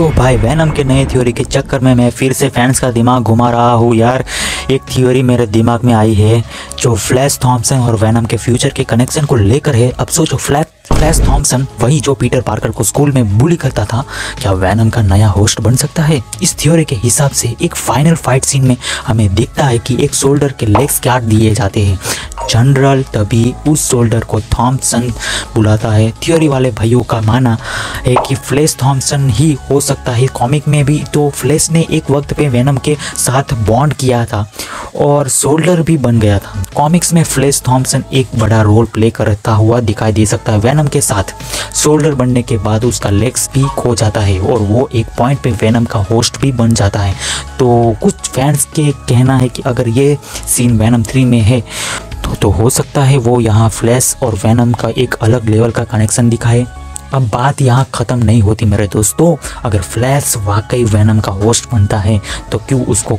तो भाई वैनम के नए थ्योरी के चक्कर में मैं फिर से फैंस का दिमाग घुमा रहा हूँ यार। एक थ्योरी मेरे दिमाग में आई है, जो फ्लैश थॉमसन और वैनम के फ्यूचर के कनेक्शन को लेकर है। अब सोचो फ्लैश फ्लैश थॉमसन वही जो पीटर पार्कर को स्कूल में बुली करता था, क्या वैनम का नया होस्ट बन सकता है? इस थ्योरी के हिसाब से एक फाइनल फाइट सीन में हमें दिखता है कि एक शोल्डर के लेग्स काट दिए जाते हैं। जनरल तभी उस शोल्डर को थॉमसन बुलाता है। थ्योरी वाले भाइयों का माना है कि फ्लैश थॉमसन ही हो सकता है। कॉमिक में भी तो फ्लैश ने एक वक्त पे वेनम के साथ बॉन्ड किया था और शोल्डर भी बन गया था। कॉमिक्स में फ्लैश थॉमसन एक बड़ा रोल प्ले करता हुआ दिखाई दे सकता है वेनम के साथ। शोल्डर बनने के बाद उसका लेग्स भी खो जाता है और वो एक पॉइंट पे वेनम का होस्ट भी बन जाता है। तो कुछ फैंस के कहना है कि अगर ये सीन वेनम थ्री में है तो हो सकता है वो यहाँ फ्लैश और वैनम का एक अलग लेवल का कनेक्शन दिखाए। अब बात यहाँ ख़त्म नहीं होती मेरे दोस्तों। अगर फ्लैश वाकई वैनम का होस्ट बनता है तो क्यों उसको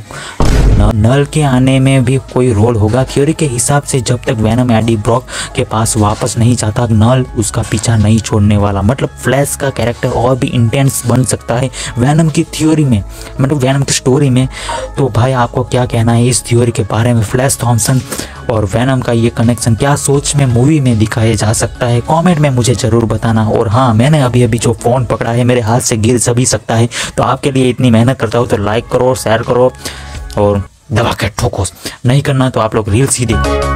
नल के आने में भी कोई रोल होगा? थ्योरी के हिसाब से जब तक वैनम एडी ब्रॉक के पास वापस नहीं जाता, नल उसका पीछा नहीं छोड़ने वाला। मतलब फ्लैश का कैरेक्टर और भी इंटेंस बन सकता है वैनम की थ्योरी में। मतलब वैनम की स्टोरी में। तो भाई, आपको क्या कहना है इस थ्योरी के बारे में? फ्लैश थॉमसन और वैनम का ये कनेक्शन क्या सोच में मूवी में दिखाया जा सकता है? कॉमेंट में मुझे ज़रूर बताना। और हाँ मैंने अभी अभी जो फ़ोन पकड़ा है, मेरे हाथ से गिर जा भी सकता है। तो आपके लिए इतनी मेहनत करता हूँ तो लाइक करो शेयर करो और दबा के ठोको। नहीं करना तो आप लोग रील्स ही देखो।